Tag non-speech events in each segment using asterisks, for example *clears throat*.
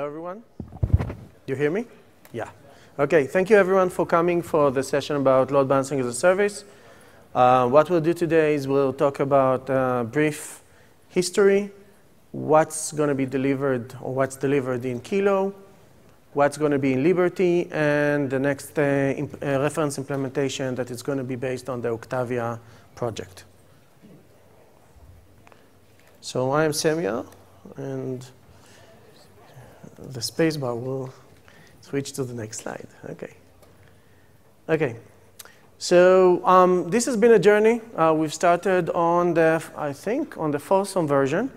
Hello, everyone. Do you hear me? Yeah. Okay, thank you, everyone, for coming for the session about load balancing as a service. Uh, what we'll do today is we'll talk about uh, brief history, what's going to be delivered or what's delivered in Kilo, what's going to be in Liberty, and the next uh, imp uh, reference implementation that is going to be based on the Octavia project. So I am Samuel, and the spacebar will switch to the next slide. Okay. Okay. So um, this has been a journey. Uh, we've started on the, I think, on the Folsom version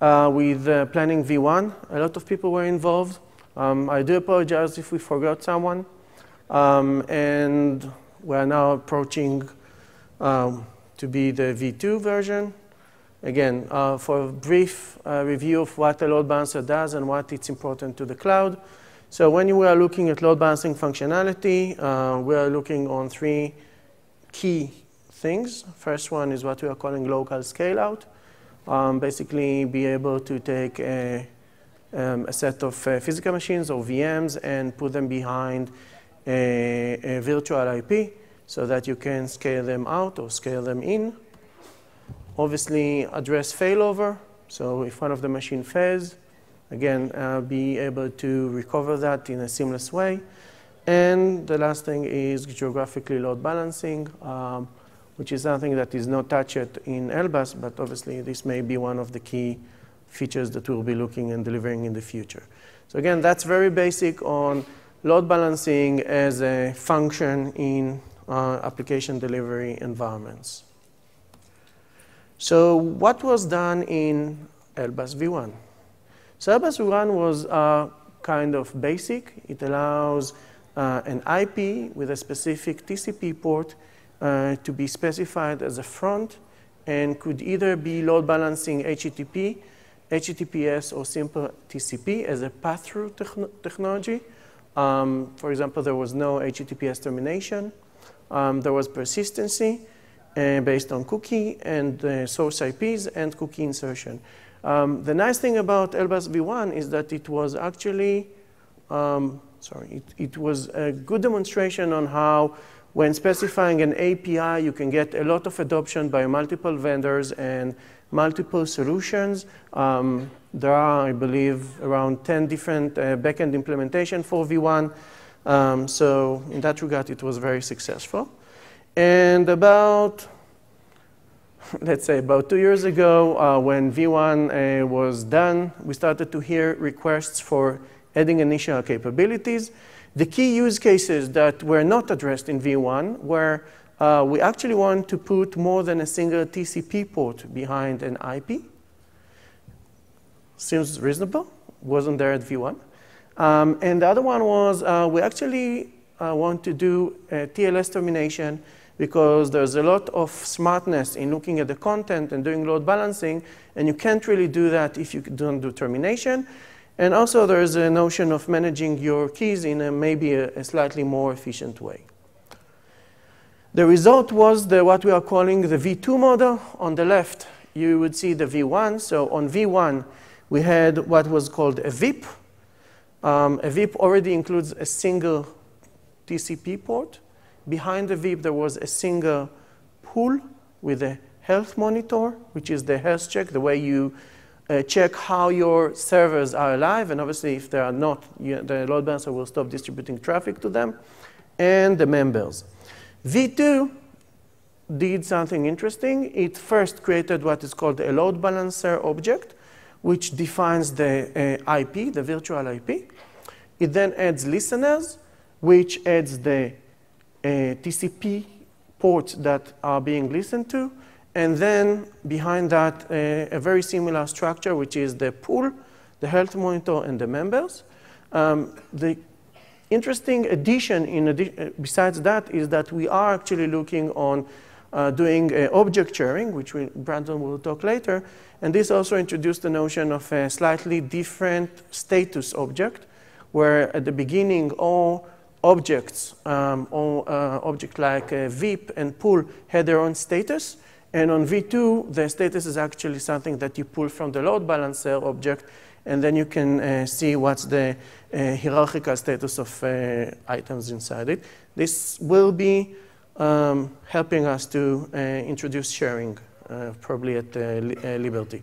uh, with uh, planning V1. A lot of people were involved. Um, I do apologize if we forgot someone. Um, and we're now approaching um, to be the V2 version. Again, uh, for a brief uh, review of what a load balancer does and what it's important to the cloud. So when we are looking at load balancing functionality, uh, we are looking on three key things. First one is what we are calling local scale out. Um, basically, be able to take a, um, a set of uh, physical machines or VMs and put them behind a, a virtual IP so that you can scale them out or scale them in. Obviously, address failover. So if one of the machine fails, again, uh, be able to recover that in a seamless way. And the last thing is geographically load balancing, um, which is something that is not touched in LBaaS, but obviously this may be one of the key features that we'll be looking and delivering in the future. So again, that's very basic on load balancing as a function in uh, application delivery environments. So what was done in LBaaS v1? So LBaaS v1 was uh, kind of basic. It allows uh, an IP with a specific TCP port uh, to be specified as a front and could either be load balancing HTTP, HTTPS, or simple TCP as a pass-through techn technology. Um, for example, there was no HTTPS termination. Um, there was persistency based on cookie and uh, source IPs and cookie insertion. Um, the nice thing about LBaaS v1 is that it was actually, um, sorry, it, it, was a good demonstration on how when specifying an API, you can get a lot of adoption by multiple vendors and multiple solutions. Um, there are, I believe, around 10 different uh, backend implementation for v1. Um, so in that regard, it was very successful. And about, *laughs* let's say, about two years ago, uh, when V1 uh, was done, we started to hear requests for adding initial capabilities. The key use cases that were not addressed in V1 were uh, we actually want to put more than a single TCP port behind an IP. Seems reasonable. Wasn't there at V1. Um, and the other one was uh, we actually uh, want to do TLS termination because there's a lot of smartness in looking at the content and doing load balancing, and you can't really do that if you don't do termination. And also there's a notion of managing your keys in a, maybe a, a slightly more efficient way. The result was the, what we are calling the V2 model. On the left, you would see the V1. So on V1, we had what was called a VIP. Um, a VIP already includes a single TCP port. Behind the VIP, there was a single pool with a health monitor, which is the health check, the way you uh, check how your servers are alive. And obviously, if they are not, you, the load balancer will stop distributing traffic to them. And the members. V2 did something interesting. It first created what is called a load balancer object, which defines the uh, IP, the virtual IP. It then adds listeners, which adds the TCP ports that are being listened to, and then behind that, a very similar structure, which is the pool, the health monitor, and the members. Um, the interesting addition in addi uh, besides that is that we are actually looking on uh, doing uh, object sharing, which we, Brandon will talk later, and this also introduced the notion of a slightly different status object, where at the beginning all objects um, or uh, object like uh, VIP and pool had their own status. And on V2, the status is actually something that you pull from the load balancer object and then you can uh, see what's the uh, hierarchical status of uh, items inside it. This will be um, helping us to uh, introduce sharing, probably at Liberty.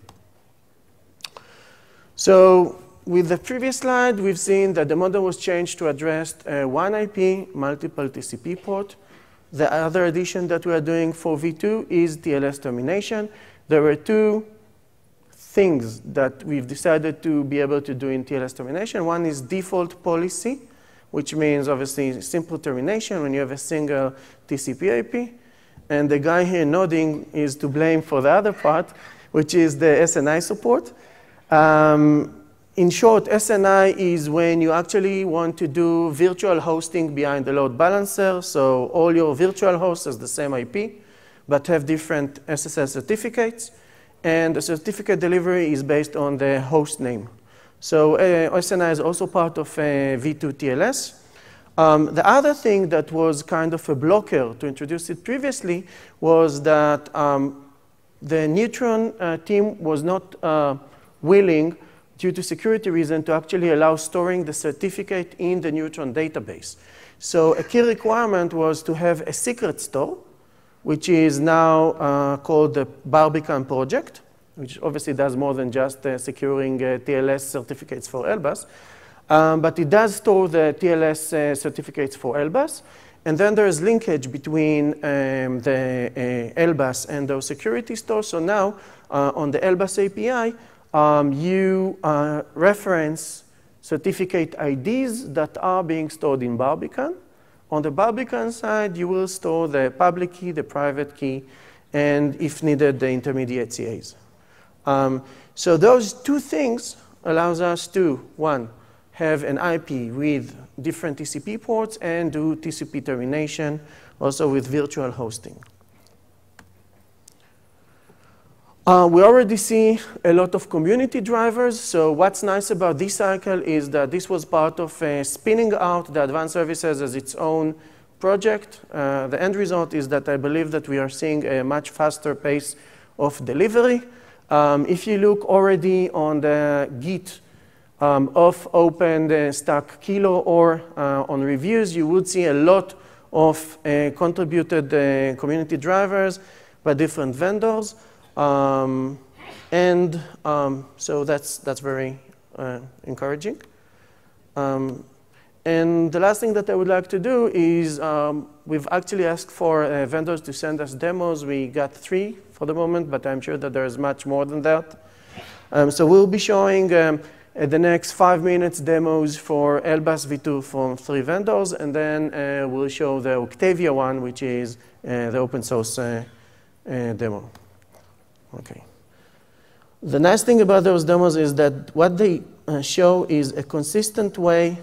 So with the previous slide, we've seen that the model was changed to address one IP, multiple TCP port. The other addition that we are doing for V2 is TLS termination. There were two things that we've decided to be able to do in TLS termination. One is default policy, which means obviously simple termination when you have a single TCP IP. And the guy here nodding is to blame for the other part, which is the SNI support. Um, in short, SNI is when you actually want to do virtual hosting behind the load balancer. So all your virtual hosts has the same IP, but have different SSL certificates. And the certificate delivery is based on the host name. So uh, SNI is also part of uh, V2 TLS. Um, the other thing that was kind of a blocker to introduce it previously was that um, the Neutron uh, team was not uh, willing due to security reason to actually allow storing the certificate in the Neutron database. So a key requirement was to have a secret store, which is now uh, called the Barbican project, which obviously does more than just uh, securing uh, TLS certificates for LBaaS. Um, but it does store the TLS uh, certificates for LBaaS. And then there's linkage between um, the uh, LBaaS and those security stores. So now uh, on the LBaaS API, um, you uh, reference certificate IDs that are being stored in Barbican. On the Barbican side, you will store the public key, the private key, and if needed, the intermediate CAs. Um, so those two things allows us to, one, have an IP with different TCP ports and do TCP termination, also with virtual hosting. Uh, we already see a lot of community drivers. So what's nice about this cycle is that this was part of uh, spinning out the advanced services as its own project. Uh, the end result is that I believe that we are seeing a much faster pace of delivery. Um, if you look already on the Git um, of OpenStack Kilo or uh, on reviews, you would see a lot of uh, contributed uh, community drivers by different vendors. Um, and um, so that's, that's very uh, encouraging. Um, and the last thing that I would like to do is um, we've actually asked for uh, vendors to send us demos. We got three for the moment, but I'm sure that there's much more than that. Um, so we'll be showing um, the next five minutes demos for LBaaS v2 from three vendors, and then uh, we'll show the Octavia one, which is uh, the open source uh, uh, demo. Okay. The nice thing about those demos is that what they uh, show is a consistent way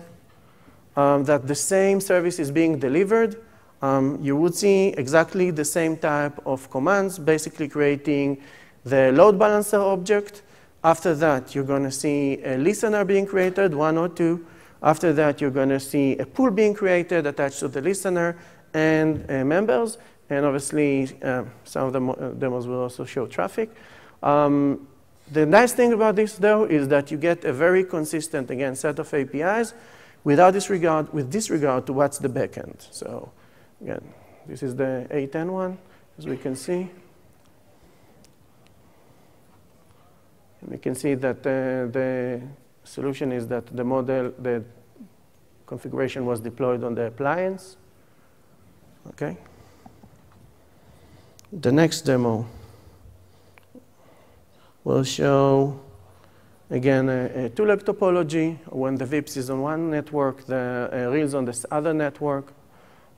um, that the same service is being delivered. Um, you would see exactly the same type of commands, basically creating the load balancer object. After that, you're going to see a listener being created, one or two. After that, you're going to see a pool being created attached to the listener and uh, members. And obviously, uh, some of the uh, demos will also show traffic. Um, the nice thing about this, though, is that you get a very consistent, again, set of APIs without disregard, with disregard to what's the backend. So, again, this is the A10 one, as we can see. And we can see that uh, the solution is that the model, the configuration was deployed on the appliance. Okay. The next demo will show, again, a, a two-leg topology. When the VIPS is on one network, the uh, reels on this other network.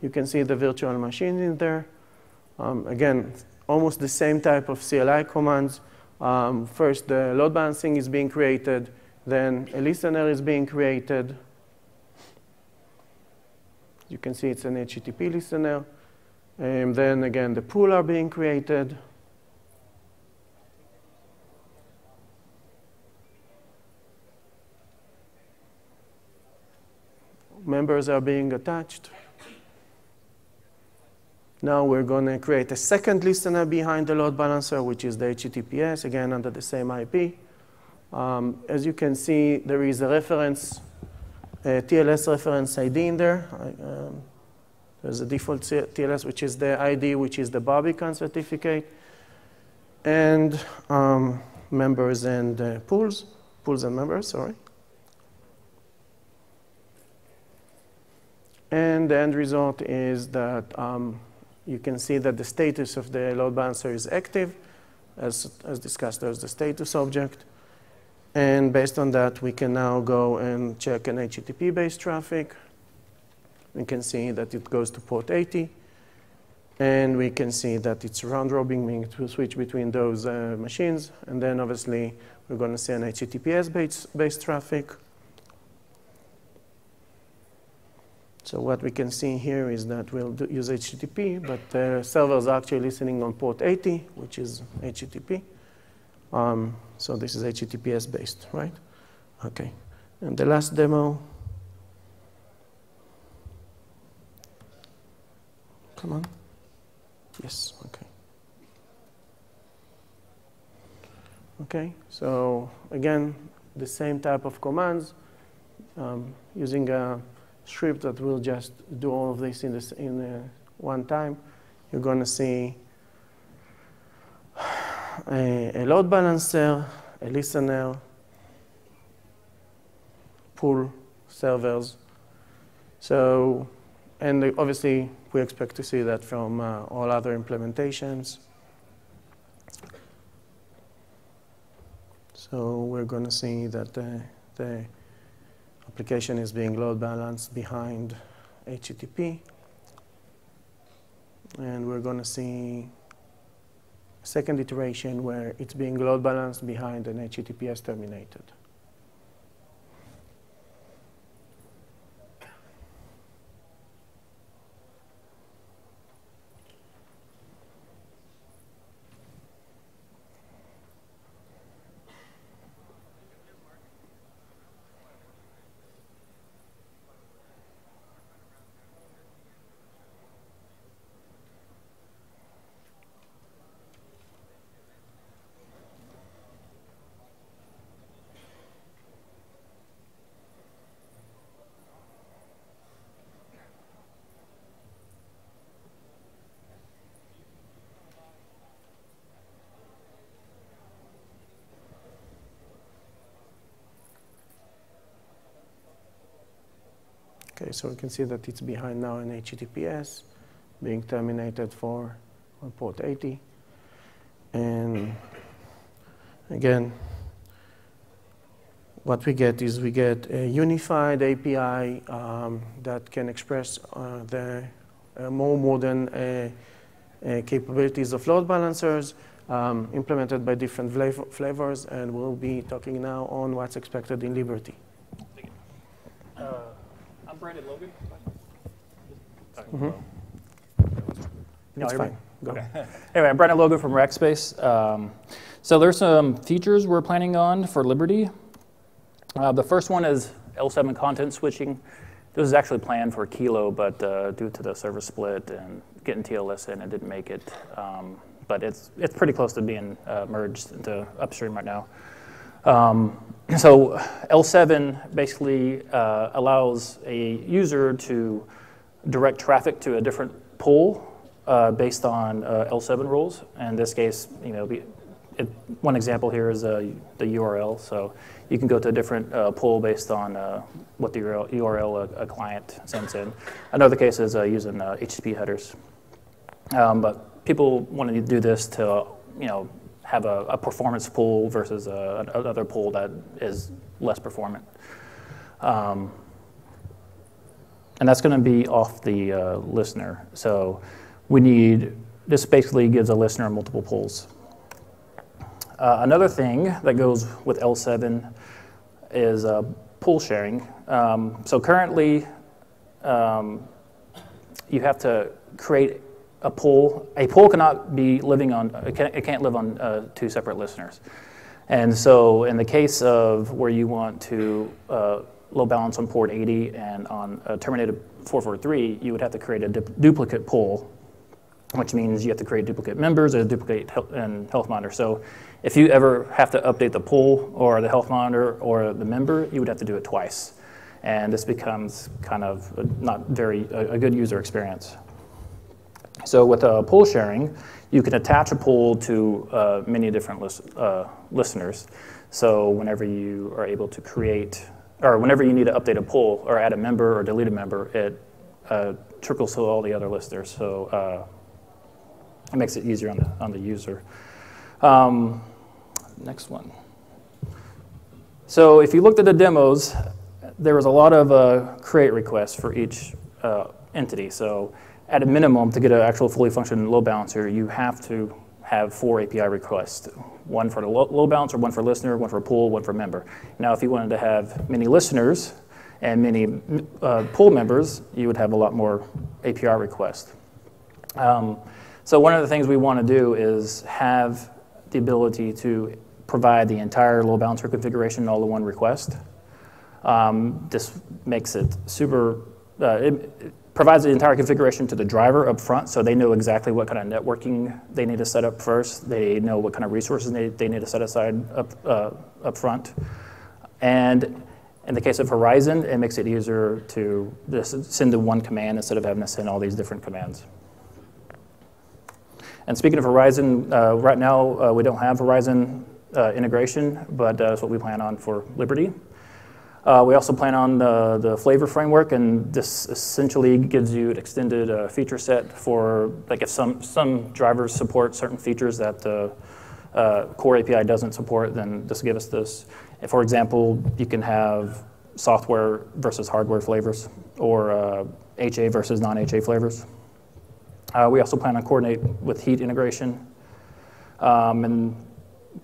You can see the virtual machine in there. Um, again, almost the same type of CLI commands. Um, first, the load balancing is being created. Then a listener is being created. You can see it's an HTTP listener. And then again, the pool are being created. Members are being attached. Now we're going to create a second listener behind the load balancer, which is the HTTPS, again under the same IP. Um, as you can see, there is a reference, a TLS reference ID in there. I, um, there's a default TLS, which is the ID, which is the Barbican certificate, and um, members and uh, pools, pools and members, sorry. And the end result is that um, you can see that the status of the load balancer is active. As, as discussed, there's the status object. And based on that, we can now go and check an HTTP-based traffic. We can see that it goes to port 80. And we can see that it's round robin, meaning to switch between those uh, machines. And then obviously, we're going to see an HTTPS-based traffic. So what we can see here is that we'll use HTTP, but the servers are actually listening on port 80, which is HTTP. Um, so this is HTTPS based, right? Okay. And the last demo. Come on. Yes, okay. Okay, so again, the same type of commands um, using a script that will just do all of this in, this, in uh, one time. You're going to see a, a, load balancer, a listener, pool servers. So, and obviously, we expect to see that from uh, all other implementations. So we're going to see that the, the application is being load balanced behind HTTP. And we're going to see second iteration where it's being load balanced behind an HTTPS terminated. Okay, so we can see that it's behind now in HTTPS, being terminated for on port 80. And again, what we get is we get a unified API um, that can express uh, the uh, more modern uh, uh capabilities of load balancers um, implemented by different flavors, and we'll be talking now on what's expected in Liberty. Brandon Logan. Mm-hmm. No, fine. Go. Okay. *laughs* anyway, I'm Brandon Logan from Rackspace. Um, so there's some features we're planning on for Liberty. Uh, the first one is L7 content switching. This is actually planned for Kilo, but uh, due to the server split and getting TLS in, it didn't make it. Um, but it's it's pretty close to being uh, merged into upstream right now. Um, *clears throat* so L7 basically uh, allows a user to direct traffic to a different pool uh, based on uh, L7 rules. In this case, you know, it, one example here is uh, the URL. So you can go to a different uh, pool based on uh, what the URL, a, a, client sends in. Another case is using HTTP headers. Um, but people want to do this to, you know, have a, a performance pool versus a, another pool that is less performant. Um, and that's going to be off the uh, listener. So we need, this basically gives a listener multiple pools. Uh, another thing that goes with L7 is uh, pool sharing. Um, so currently, um, you have to create a pool, a pool cannot be living on, it can't, it can't live on uh, two separate listeners. And so in the case of where you want to uh, load balance on port 80 and on a terminated 443, you would have to create a duplicate pool which means you have to create duplicate members and duplicate health, and health monitor. So if you ever have to update the pool or the health monitor or the member, you would have to do it twice. And this becomes kind of not very a, a good user experience. So with a pool sharing, you can attach a pool to uh, many different list, uh, listeners. So whenever you are able to create, or whenever you need to update a pool or add a member or delete a member, it uh, trickles to all the other listeners. So uh, it makes it easier on the, on the user. Um, next one. So if you looked at the demos, there was a lot of uh, create requests for each uh, entity. So at a minimum, to get an actual fully functioning load balancer, you have to have four API requests. One for the load balancer, one for listener, one for pool, one for member. Now, if you wanted to have many listeners and many uh, pool members, you would have a lot more API requests. Um, so one of the things we want to do is have the ability to provide the entire load balancer configuration all in one request. Um, this makes it super, uh, it, provides the entire configuration to the driver up front so they know exactly what kind of networking they need to set up first. They know what kind of resources they, they need to set aside up, uh, up front. And in the case of Horizon, it makes it easier to just send the one command instead of having to send all these different commands. And speaking of Horizon, uh, right now uh, we don't have Horizon uh, integration, but uh, that's what we plan on for Liberty. Uh, we also plan on the, the flavor framework, and this essentially gives you an extended uh, feature set for, like if some, some drivers support certain features that the uh, core API doesn't support, then just give us this. If, for example, you can have software versus hardware flavors, or HA uh, versus non-HA flavors. Uh, we also plan on coordinate with heat integration. Um, and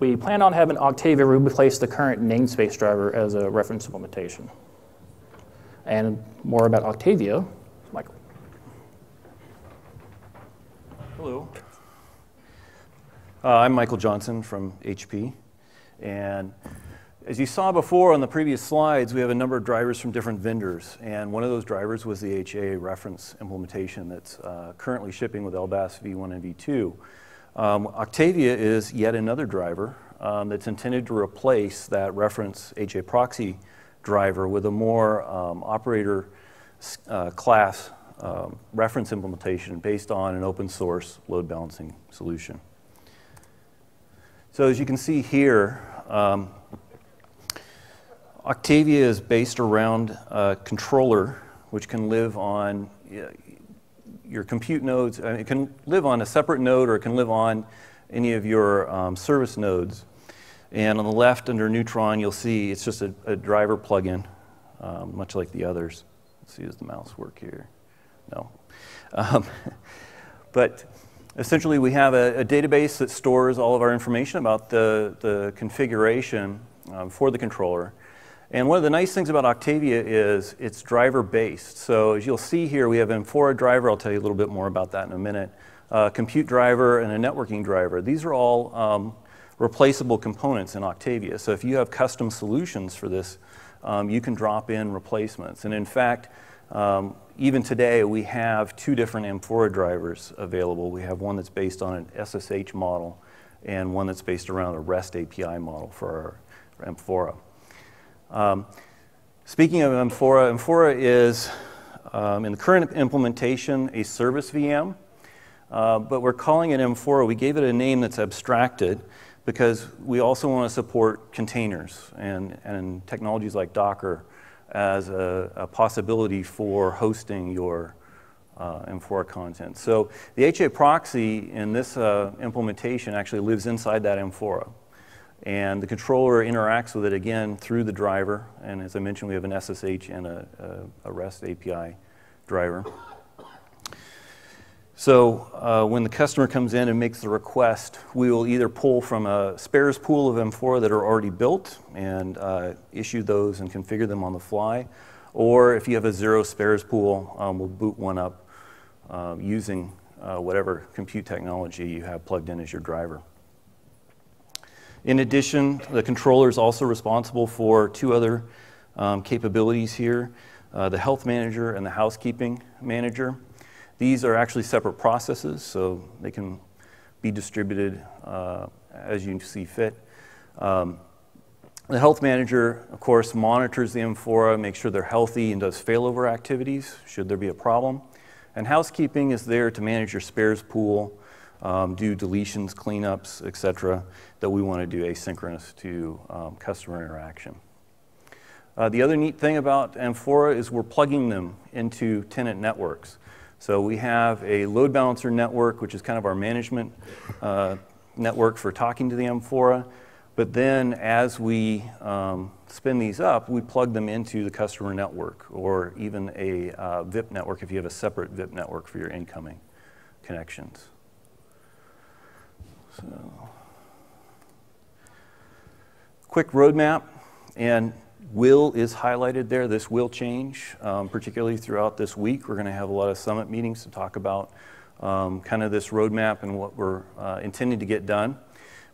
we plan on having Octavia replace the current namespace driver as a reference implementation. And more about Octavia, Michael. Hello. Uh, I'm Michael Johnson from HP. And as you saw before on the previous slides, we have a number of drivers from different vendors. And one of those drivers was the HA reference implementation that's uh, currently shipping with LBaaS v1 and v2. Um, Octavia is yet another driver um, that's intended to replace that reference HA proxy driver with a more um, operator uh, class um, reference implementation based on an open source load balancing solution. So as you can see here, um, Octavia is based around a controller which can live on your compute nodes. Uh, it can live on a separate node or it can live on any of your um, service nodes. And on the left under Neutron, you'll see it's just a, a driver plugin, um, much like the others. Let's see, does the mouse work here? No. *laughs* Um, but essentially, we have a, a, database that stores all of our information about the, the configuration um, for the controller. And one of the nice things about Octavia is it's driver based. So as you'll see here, we have an Amphora driver. I'll tell you a little bit more about that in a minute. A compute driver and a networking driver. These are all um, replaceable components in Octavia. So if you have custom solutions for this, um, you can drop in replacements. And in fact, um, even today, we have two different Amphora drivers available. We have one that's based on an SSH model and one that's based around a REST API model for our Amphora. Um, speaking of Amphora, Amphora is, um, in the current implementation, a service VM, uh, but we're calling it Amphora. We gave it a name that's abstracted because we also want to support containers and, and technologies like Docker as a, a possibility for hosting your uh, Amphora content. So the HA proxy in this uh, implementation actually lives inside that Amphora. And the controller interacts with it again through the driver. And as I mentioned, we have an SSH and a, a, a REST API driver. So uh, when the customer comes in and makes the request, we will either pull from a spares pool of Amphora that are already built and uh, issue those and configure them on the fly. Or if you have a zero spares pool, um, we'll boot one up uh, using uh, whatever compute technology you have plugged in as your driver. In addition, the controller is also responsible for two other um, capabilities here, uh, the health manager and the housekeeping manager. These are actually separate processes, so they can be distributed uh, as you see fit. Um, the health manager, of course, monitors the amphora, makes sure they're healthy, and does failover activities should there be a problem. And housekeeping is there to manage your spares pool, um, do deletions, cleanups, etc., that we want to do asynchronous to um, customer interaction. Uh, the other neat thing about Amphora is we're plugging them into tenant networks. So we have a load balancer network, which is kind of our management uh, network for talking to the Amphora. But then as we um, spin these up, we plug them into the customer network or even a uh, VIP network if you have a separate VIP network for your incoming connections. So, quick roadmap, and will is highlighted there. This will change, um, particularly throughout this week. We're going to have a lot of summit meetings to talk about um, kind of this roadmap and what we're uh, intending to get done.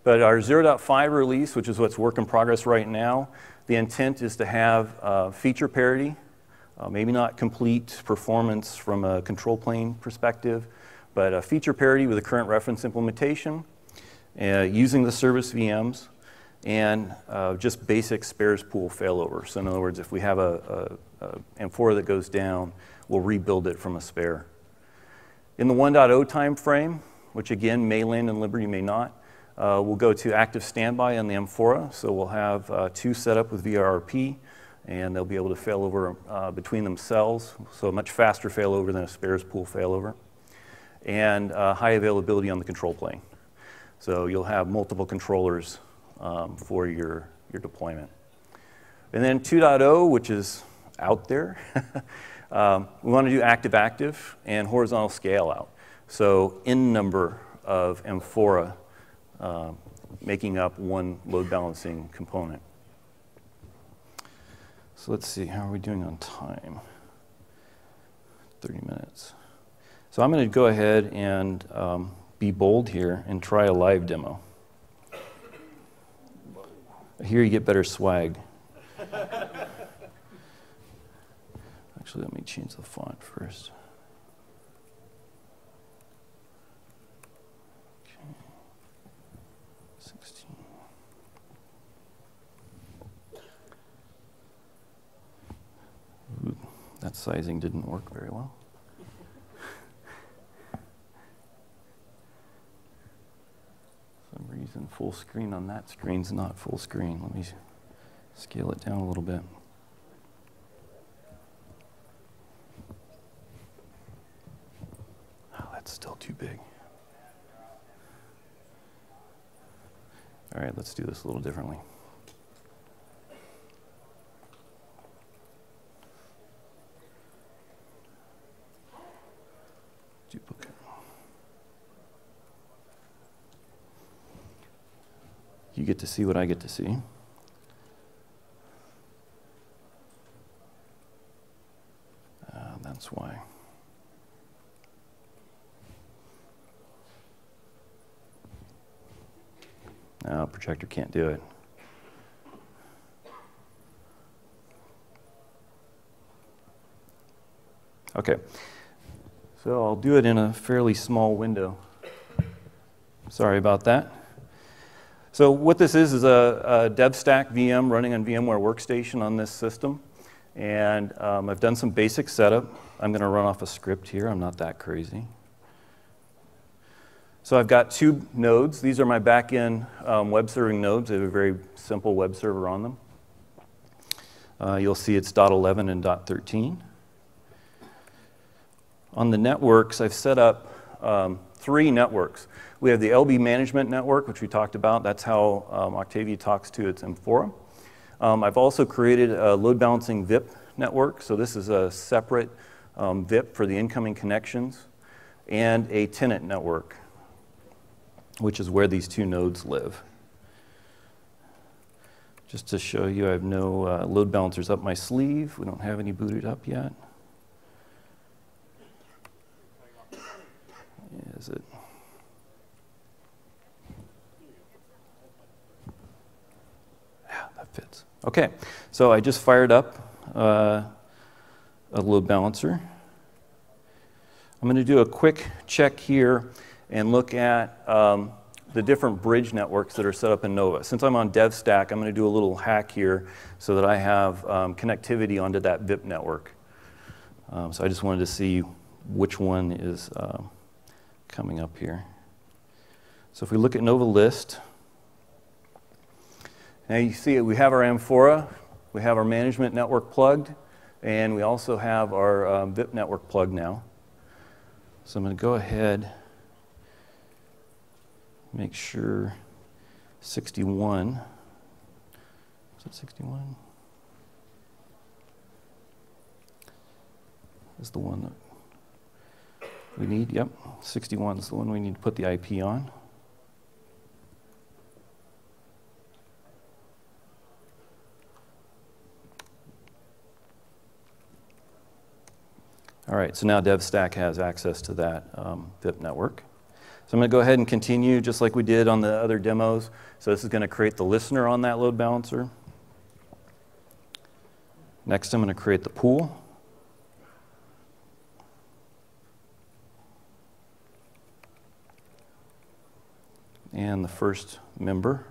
But our 0.5 release, which is what's work in progress right now, the intent is to have uh, feature parity, uh, maybe not complete performance from a control plane perspective, but a feature parity with the current reference implementation, uh, using the service VMs, and uh, just basic spares pool failover. So in other words, if we have a, a, Amphora that goes down, we'll rebuild it from a spare. In the 1.0 time frame, which again may land in Liberty, may not, uh, we'll go to active standby on the Amphora. So we'll have uh, two set up with VRRP, and they'll be able to fail over uh, between themselves. So a much faster failover than a spares pool failover. And uh, high availability on the control plane. So you'll have multiple controllers um, for your, your deployment. And then 2.0, which is out there, *laughs* um, we want to do active-active and horizontal scale out. So in number of Amphora uh, making up one load balancing component. So let's see, how are we doing on time? 30 minutes. So I'm going to go ahead and um, be bold here and try a live demo. Here you get better swag. *laughs* Actually, let me change the font first. Okay. 16. Ooh, that sizing didn't work very well. Full screen on that screen's not full screen. Let me scale it down a little bit. Oh, that's still too big. All right, let's do this a little differently. Duplicate. You get to see what I get to see. Uh, that's why. No, projector can't do it. Okay, so I'll do it in a fairly small window. Sorry about that. So what this is is a, a DevStack VM running on VMware Workstation on this system. And um, I've done some basic setup. I'm going to run off a script here. I'm not that crazy. So I've got two nodes. These are my back-end um, web serving nodes. They have a very simple web server on them. Uh, you'll see it's .11 and .13. On the networks, I've set up um, three networks. We have the LB management network, which we talked about. That's how um, Octavia talks to its Amphora. Um, I've also created a load balancing VIP network. So this is a separate um, VIP for the incoming connections and a tenant network which is where these two nodes live. Just to show you, I have no uh, load balancers up my sleeve. We don't have any booted up yet. Is it? Yeah, that fits. Okay, so I just fired up uh, a load balancer. I'm going to do a quick check here and look at um, the different bridge networks that are set up in Nova. Since I'm on DevStack, I'm going to do a little hack here so that I have um, connectivity onto that VIP network. Um, so I just wanted to see which one is uh, coming up here. So if we look at Nova List, now you see we have our Amphora, we have our management network plugged, and we also have our um, VIP network plugged now. So I'm going to go ahead, make sure 61, is it 61? Is the one that we need? Yep, 61 is the one we need to put the IP on. All right, so now DevStack has access to that um, VIP network. So I'm going to go ahead and continue just like we did on the other demos. So this is going to create the listener on that load balancer. Next, I'm going to create the pool. And the first member.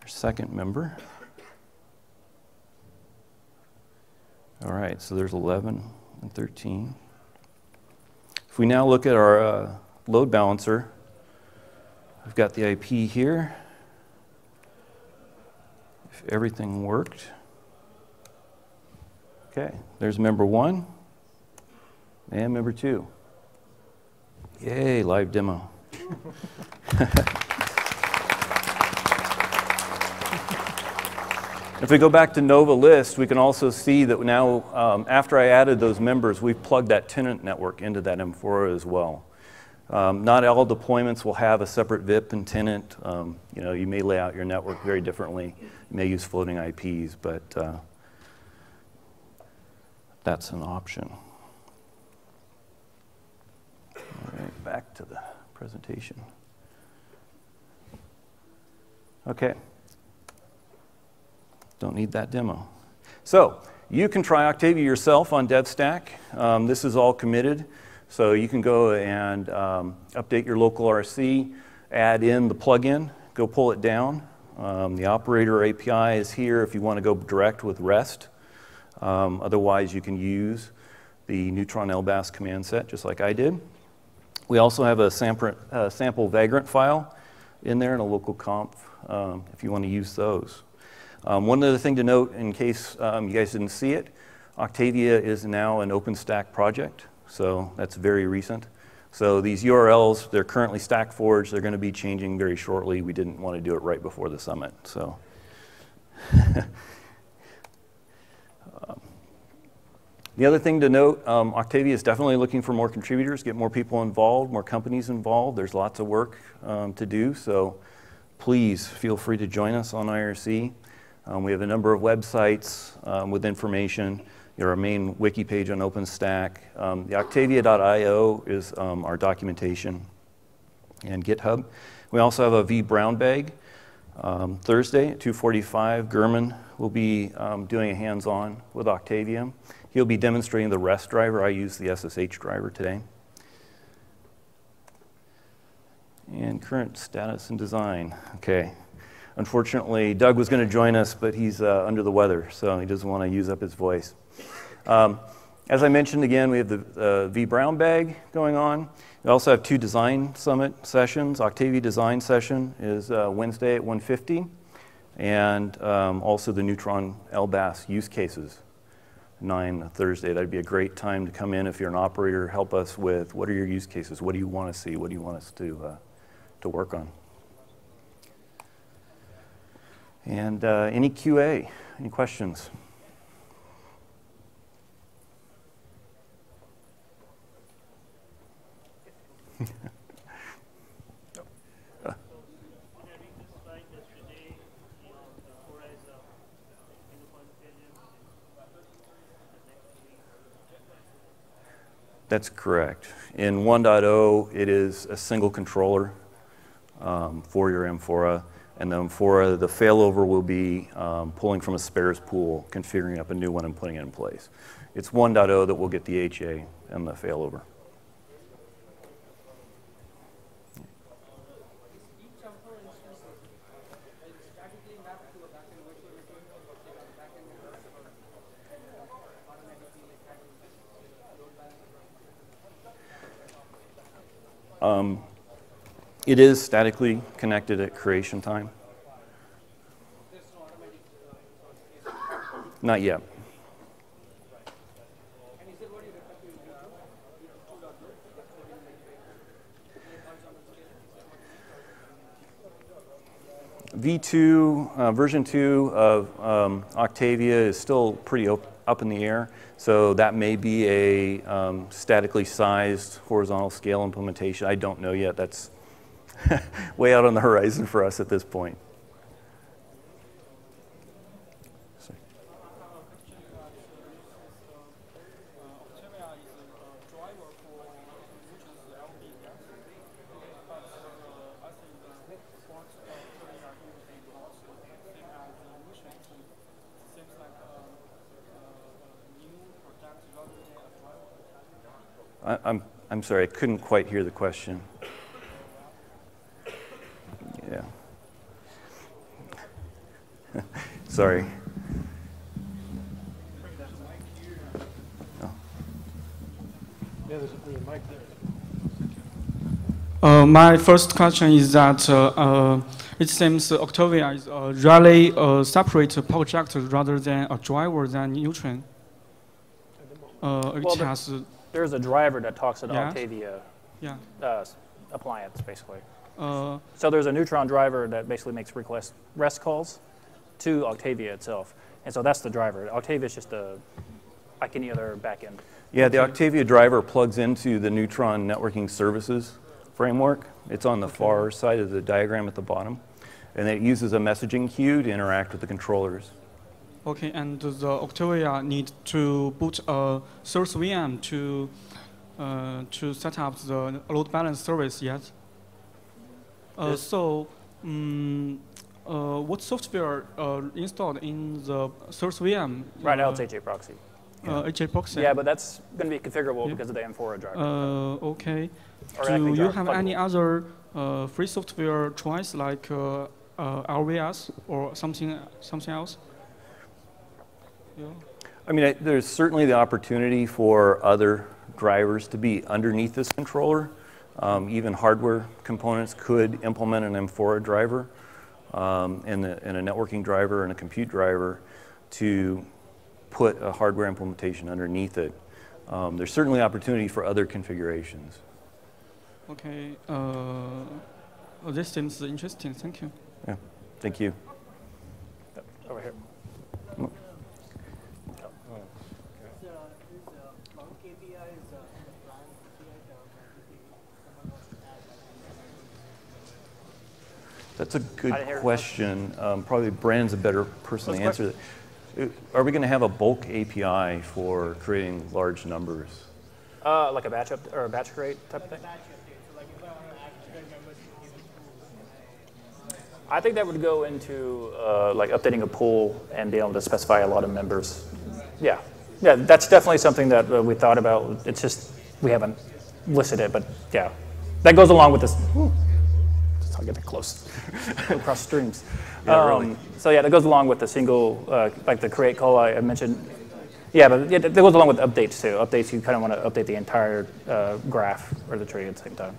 Our second member. All right, so there's 11 and 13. If we now look at our uh, load balancer, I've got the IP here. If everything worked. Okay, there's member one and member two. Yay, live demo. *laughs* If we go back to Nova List, we can also see that now, um, after I added those members, we've plugged that tenant network into that Amphora as well. Um, not all deployments will have a separate VIP and tenant. Um, you know, you may lay out your network very differently. You may use floating IPs, but uh, that's an option. All right, back to the presentation. Okay. Don't need that demo. So you can try Octavia yourself on DevStack. Um, this is all committed. So you can go and um, update your local RC, add in the plugin, go pull it down. Um, the operator API is here if you want to go direct with REST. Um, otherwise, you can use the Neutron LBaaS command set, just like I did. We also have a sample, uh, sample vagrant file in there and a local conf um, if you want to use those. Um, one other thing to note, in case um, you guys didn't see it, Octavia is now an OpenStack project, so that's very recent. So these URLs, they're currently StackForge. They're going to be changing very shortly. We didn't want to do it right before the summit, so. *laughs* um, the other thing to note, um, Octavia is definitely looking for more contributors, get more people involved, more companies involved. There's lots of work um, to do, so please feel free to join us on IRC. Um, we have a number of websites um, with information. Our main wiki page on OpenStack. Um, the Octavia.io is um, our documentation and GitHub. We also have a vBrownBag. Thursday at 2:45, German will be doing a hands-on with Octavia. He'll be demonstrating the REST driver. I use the SSH driver today. And current status and design. Okay, Unfortunately, Doug was going to join us, but he's uh, under the weather, so he doesn't want to use up his voice. Um, as I mentioned again, we have the uh, vBrownBag going on. We also have two design summit sessions. Octavia design session is uh, Wednesday at 1:50, and um, also the Neutron LBaaS use cases. 9 Thursday. That'd be a great time to come in if you're an operator. Help us with what are your use cases? What do you want to see? What do you want us to uh, to work on? And uh, any QA, any questions? *laughs* That's correct. In 1.0, it is a single controller um, for your Amphora. And then for the failover will be um, pulling from a spares pool, configuring up a new one and putting it in place. It's 1.0 that will get the HA and the failover. Um, it is statically connected at creation time. Not yet. V2, uh, version 2 of um, Octavia is still pretty op- up in the air, so that may be a um, statically sized horizontal scale implementation. I don't know yet. That's *laughs* way out on the horizon for us at this point. I, I'm, I'm sorry, I couldn't quite hear the question. Yeah. *laughs* sorry. Uh, my first question is that uh, uh, it seems Octavia is a really a separate project rather than a driver than Neutron. Uh, it Well, the- has, There's a driver that talks to the Yeah. Octavia yeah. uh, appliance, basically. Uh, So there's a Neutron driver that basically makes request REST calls to Octavia itself. And so that's the driver. Octavia is just a, like any other backend. Yeah, the Octavia driver plugs into the Neutron networking services framework. It's on the far side of the diagram at the bottom. And it uses a messaging queue to interact with the controllers. Okay, and the Octavia need to boot a source VM to uh, to set up the load balance service yet. Uh, Yes. so, um, uh, what software uh, installed in the source VM? Right now uh, it's HA proxy. Uh, HA proxy. Yeah, but that's going to be configurable Yeah. because of the Amphora driver. Uh, okay. Or Do you have any other uh, free software choice like uh, uh, LVS or something something else? Yeah. I mean, I, there's certainly the opportunity for other drivers to be underneath this controller. Um, even hardware components could implement an Amphora driver um, and, a, and a networking driver and a compute driver to put a hardware implementation underneath it. Um, there's certainly opportunity for other configurations. Okay. Uh, oh, this seems interesting. Thank you. Yeah. Thank you. Over here. That's a good I didn't hear your question. Um, probably Brand's a better person to answer that. Uh, Are we going to have a bulk API for creating large numbers? Uh, like a batch up or a batch create type of thing. I think that would go into uh, like updating a pool and being able to specify a lot of members. Yeah, yeah, that's definitely something that uh, we thought about. It's just we haven't listed it, but yeah, that goes along with this. Ooh, just not getting close across streams. *laughs* Yeah, really. So yeah, that goes along with the single, uh, like the create call I I mentioned. Yeah, but it, that goes along with updates too. Updates, you kind of want to update the entire uh, graph or the tree at the same time.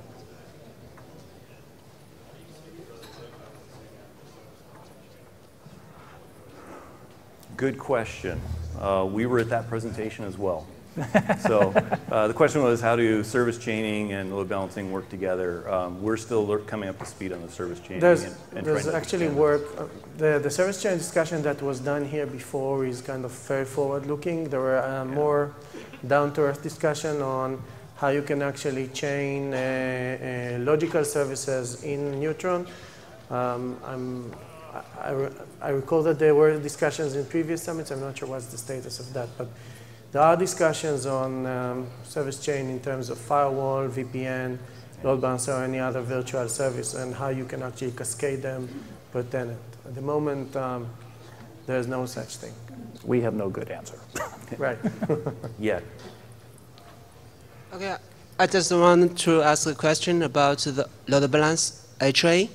Good question. Uh, we were at that presentation as well. *laughs* so uh, the question was how do service chaining and load balancing work together? Um, we're still coming up to speed on the service chaining. There's, and, and there's to actually work, uh, the, the service chain discussion that was done here before is kind of very forward-looking. There were uh, more down-to-earth discussion on how you can actually chain uh, uh, logical services in Neutron. Um, I'm, I, I I recall that there were discussions in previous summits. I'm not sure what's the status of that, but there are discussions on um, service chain in terms of firewall, VPN, load balancer, or any other virtual service, and how you can actually cascade them per tenant. At the moment, um, there's no such thing. We have no good answer. *laughs* Right. *laughs* Yet. Okay, I just want to ask a question about the load balance HA.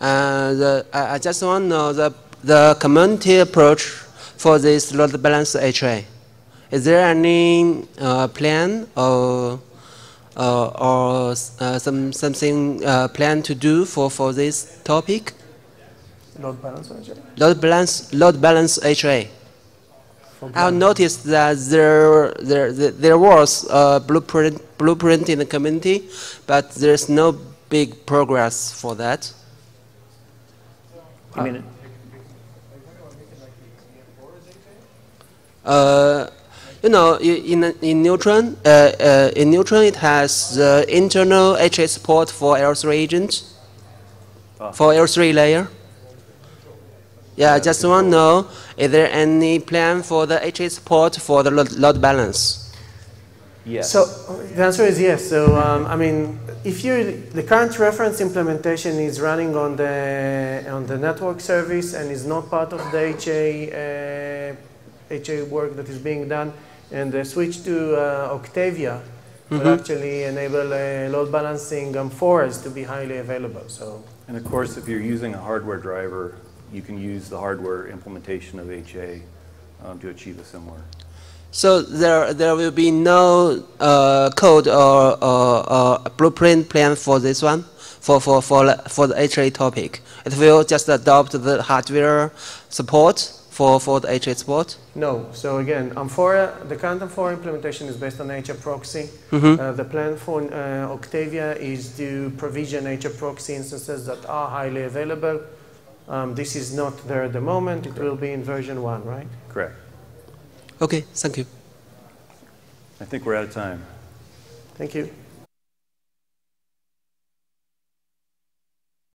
Uh, the, I, I just want to know the, the community approach for this load balance HA. Is there any uh, plan or uh, or uh, some something uh, plan to do for, for this topic? Load balance manager? Load balance load balance HA. I noticed that there, there, there there was a blueprint, blueprint in the community, but there's no big progress for that. I mean, Uh, you know, in, in Neutron, uh, uh, in Neutron it has the internal HA support for L3 agent, Ah. for L3 layer. Yeah, I just want to know, is there any plan for the HA support for the load, load balance? Yes. So the answer is yes. So um, I mean, if you the current reference implementation is running on the on the network service and is not part of the HA uh, HA work that is being done, and the switch to uh, Octavia will actually enable uh, load balancing um, for us to be highly available. So And of course, if you're using a hardware driver, you can use the hardware implementation of HA um, to achieve a similar. So there, there will be no uh, code or, or, or blueprint plan for this one, for, for, for, for the HA topic. It will just adopt the hardware support for, for the HA support. No. So again, Amphora, the current Amphora implementation is based on HA proxy. Mhm. Uh, the plan for uh, Octavia is to provision HA proxy instances that are highly available. Um, this is not there at the moment. It will be in version one, right? Correct. Okay, thank you. I think we're out of time. Thank you.